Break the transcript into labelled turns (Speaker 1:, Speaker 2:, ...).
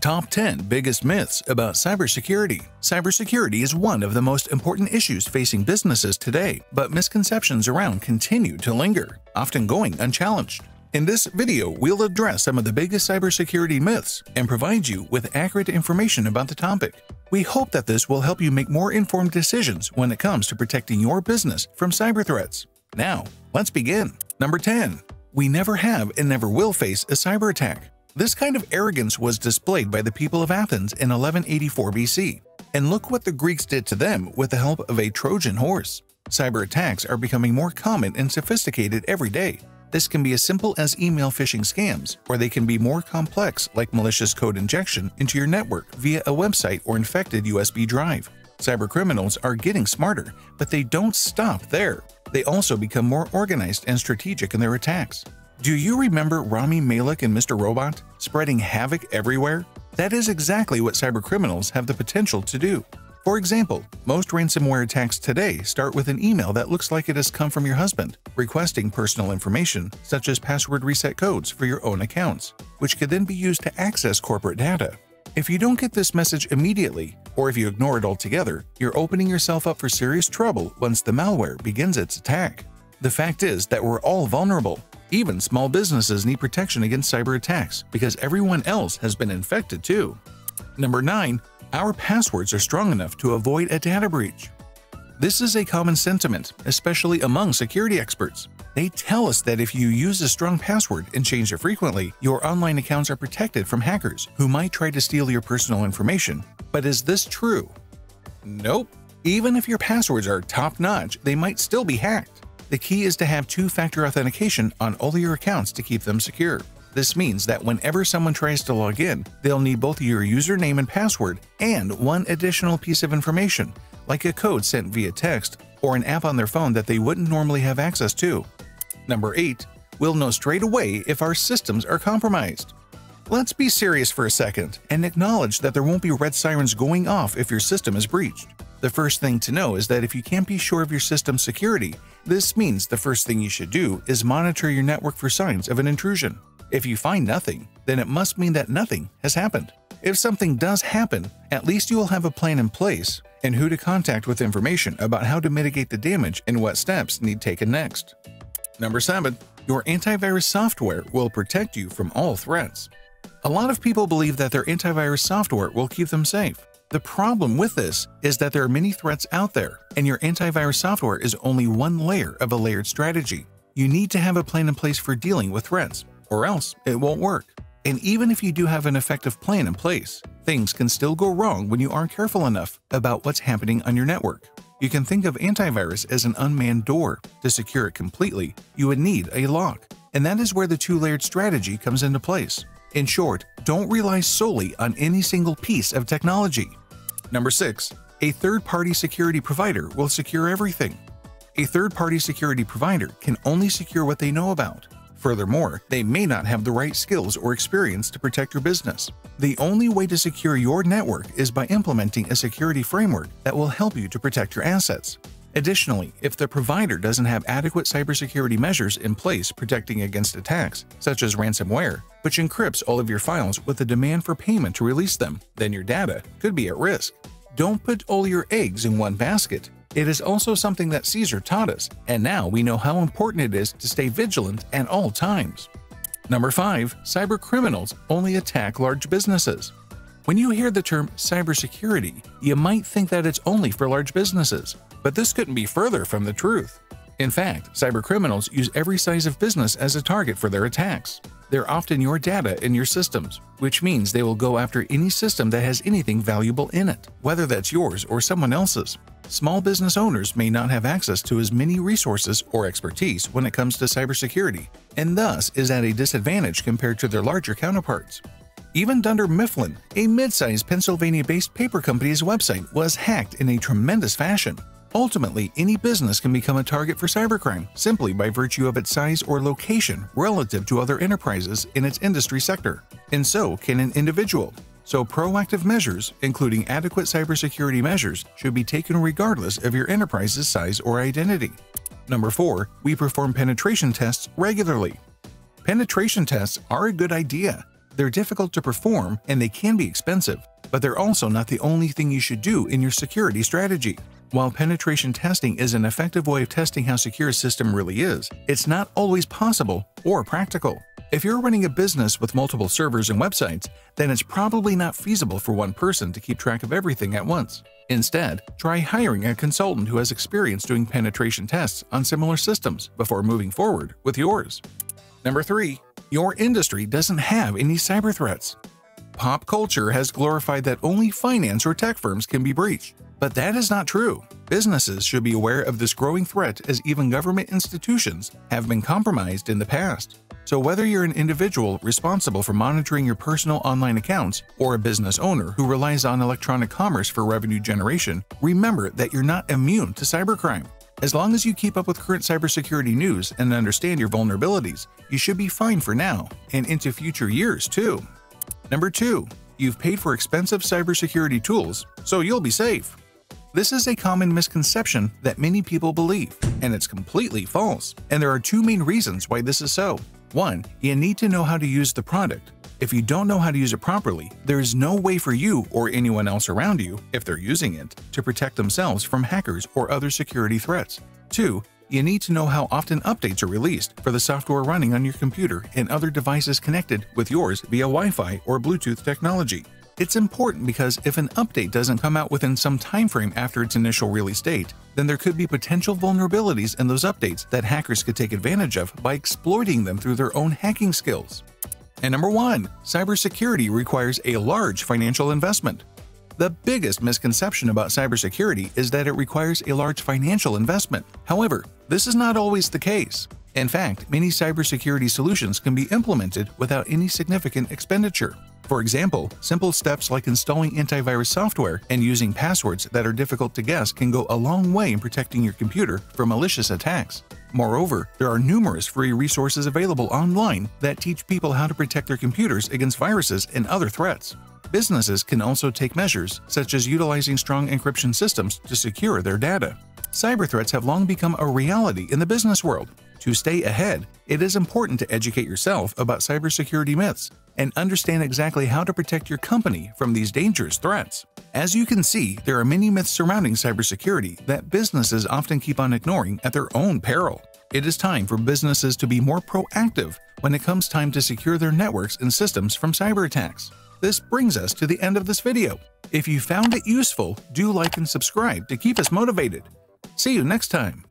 Speaker 1: Top 10 Biggest Myths About Cybersecurity Cybersecurity is one of the most important issues facing businesses today, but misconceptions around continue to linger, often going unchallenged. In this video, we'll address some of the biggest cybersecurity myths and provide you with accurate information about the topic. We hope that this will help you make more informed decisions when it comes to protecting your business from cyber threats. Now, let's begin. Number 10. We never have and never will face a cyber attack. This kind of arrogance was displayed by the people of Athens in 1184 BC. And look what the Greeks did to them with the help of a Trojan horse. Cyber attacks are becoming more common and sophisticated every day. This can be as simple as email phishing scams, or they can be more complex like malicious code injection into your network via a website or infected USB drive. Cybercriminals are getting smarter, but they don't stop there. They also become more organized and strategic in their attacks. Do you remember Rami Malek and Mr. Robot spreading havoc everywhere? That is exactly what cybercriminals have the potential to do. For example, most ransomware attacks today start with an email that looks like it has come from your husband, requesting personal information such as password reset codes for your own accounts, which could then be used to access corporate data. If you don't get this message immediately, or if you ignore it altogether, you're opening yourself up for serious trouble once the malware begins its attack. The fact is that we're all vulnerable, even small businesses need protection against cyber attacks because everyone else has been infected too. Number 9. Our passwords are strong enough to avoid a data breach. This is a common sentiment, especially among security experts. They tell us that if you use a strong password and change it frequently, your online accounts are protected from hackers who might try to steal your personal information. But is this true? Nope. Even if your passwords are top-notch, they might still be hacked. The key is to have two-factor authentication on all your accounts to keep them secure. This means that whenever someone tries to log in, they'll need both your username and password and one additional piece of information, like a code sent via text or an app on their phone that they wouldn't normally have access to. Number 8. We'll know straight away if our systems are compromised. Let's be serious for a second and acknowledge that there won't be red sirens going off if your system is breached. The first thing to know is that if you can't be sure of your system's security, this means the first thing you should do is monitor your network for signs of an intrusion. If you find nothing, then it must mean that nothing has happened. If something does happen, at least you will have a plan in place and who to contact with information about how to mitigate the damage and what steps need taken next. Number 7. Your antivirus software will protect you from all threats. A lot of people believe that their antivirus software will keep them safe. The problem with this is that there are many threats out there, and your antivirus software is only one layer of a layered strategy. You need to have a plan in place for dealing with threats, or else it won't work. And even if you do have an effective plan in place, things can still go wrong when you aren't careful enough about what's happening on your network. You can think of antivirus as an unmanned door. To secure it completely, you would need a lock. And that is where the two-layered strategy comes into place. In short, don't rely solely on any single piece of technology. Number 6. A third-party security provider will secure everything. A third-party security provider can only secure what they know about. Furthermore, they may not have the right skills or experience to protect your business. The only way to secure your network is by implementing a security framework that will help you to protect your assets. Additionally, if the provider doesn't have adequate cybersecurity measures in place protecting against attacks, such as ransomware, which encrypts all of your files with a demand for payment to release them, then your data could be at risk. Don't put all your eggs in one basket. It is also something that Caesar taught us, and now we know how important it is to stay vigilant at all times. Number 5. Cybercriminals only attack large businesses. When you hear the term cybersecurity, you might think that it's only for large businesses, but this couldn't be further from the truth. In fact, cybercriminals use every size of business as a target for their attacks. They're often your data in your systems, which means they will go after any system that has anything valuable in it, whether that's yours or someone else's. Small business owners may not have access to as many resources or expertise when it comes to cybersecurity, and thus is at a disadvantage compared to their larger counterparts. Even Dunder Mifflin, a mid-sized Pennsylvania-based paper company's website, was hacked in a tremendous fashion. Ultimately, any business can become a target for cybercrime simply by virtue of its size or location relative to other enterprises in its industry sector, and so can an individual. So proactive measures, including adequate cybersecurity measures, should be taken regardless of your enterprise's size or identity. Number 4. We perform penetration tests regularly. Penetration tests are a good idea, They're difficult to perform and they can be expensive, but they're also not the only thing you should do in your security strategy. While penetration testing is an effective way of testing how secure a system really is, it's not always possible or practical. If you're running a business with multiple servers and websites, then it's probably not feasible for one person to keep track of everything at once. Instead, try hiring a consultant who has experience doing penetration tests on similar systems before moving forward with yours. Number 3. Your industry doesn't have any cyber threats. Pop culture has glorified that only finance or tech firms can be breached. But that is not true. Businesses should be aware of this growing threat as even government institutions have been compromised in the past. So, whether you're an individual responsible for monitoring your personal online accounts or a business owner who relies on electronic commerce for revenue generation, remember that you're not immune to cybercrime. As long as you keep up with current cybersecurity news and understand your vulnerabilities, you should be fine for now and into future years, too. Number 2. You've paid for expensive cybersecurity tools, so you'll be safe. This is a common misconception that many people believe, and it's completely false. And there are two main reasons why this is so. One, you need to know how to use the product. If you don't know how to use it properly, there is no way for you or anyone else around you, if they're using it, to protect themselves from hackers or other security threats. Two, you need to know how often updates are released for the software running on your computer and other devices connected with yours via Wi-Fi or Bluetooth technology. It's important because if an update doesn't come out within some time frame after its initial release date, then there could be potential vulnerabilities in those updates that hackers could take advantage of by exploiting them through their own hacking skills. And number 1. Cybersecurity requires a large financial investment. The biggest misconception about cybersecurity is that it requires a large financial investment. However, this is not always the case. In fact, many cybersecurity solutions can be implemented without any significant expenditure. For example, simple steps like installing antivirus software and using passwords that are difficult to guess can go a long way in protecting your computer from malicious attacks. Moreover, there are numerous free resources available online that teach people how to protect their computers against viruses and other threats. Businesses can also take measures, such as utilizing strong encryption systems to secure their data. Cyber threats have long become a reality in the business world. To stay ahead, it is important to educate yourself about cybersecurity myths and understand exactly how to protect your company from these dangerous threats. As you can see, there are many myths surrounding cybersecurity that businesses often keep on ignoring at their own peril. It is time for businesses to be more proactive when it comes time to secure their networks and systems from cyber attacks. This brings us to the end of this video. If you found it useful, do like and subscribe to keep us motivated. See you next time.